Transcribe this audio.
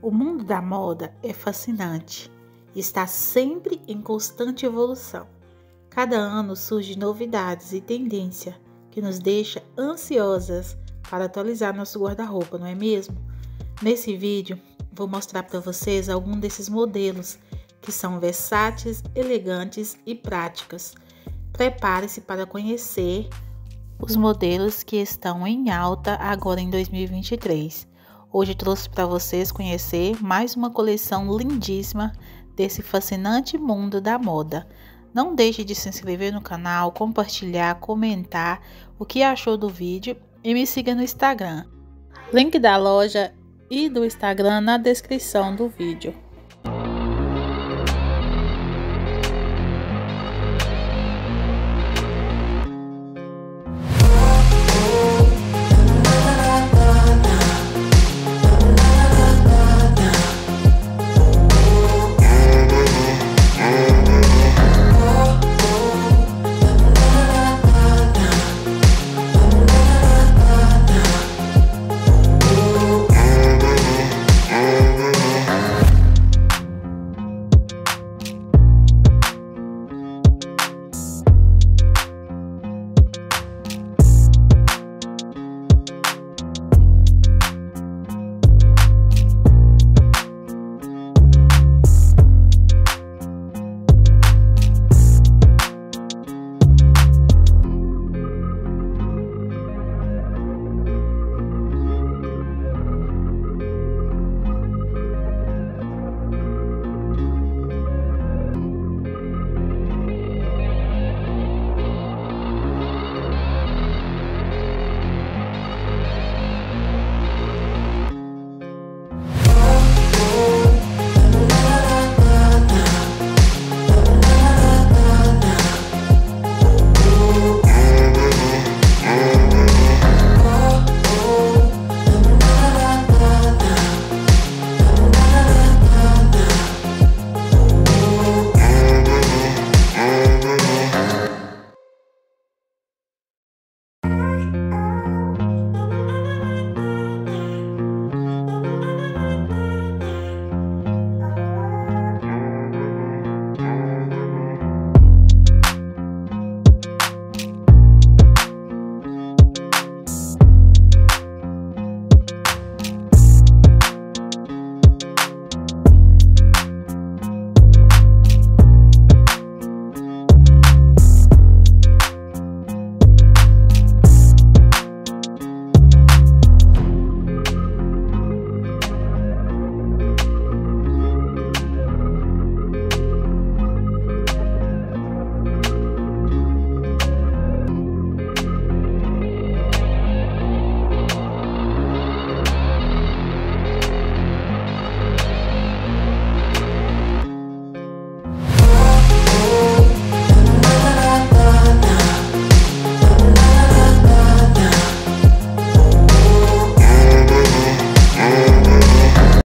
O mundo da moda é fascinante e está sempre em constante evolução. Cada ano surgem novidades e tendência que nos deixa ansiosas para atualizar nosso guarda-roupa, não é mesmo? Nesse vídeo, vou mostrar para vocês alguns desses modelos que são versáteis, elegantes e práticas. Prepare-se para conhecer os modelos que estão em alta agora em 2023. Hoje trouxe para vocês conhecer mais uma coleção lindíssima desse fascinante mundo da moda. Não deixe de se inscrever no canal, compartilhar, comentar o que achou do vídeo e me siga no Instagram. Link da loja e do Instagram na descrição do vídeo.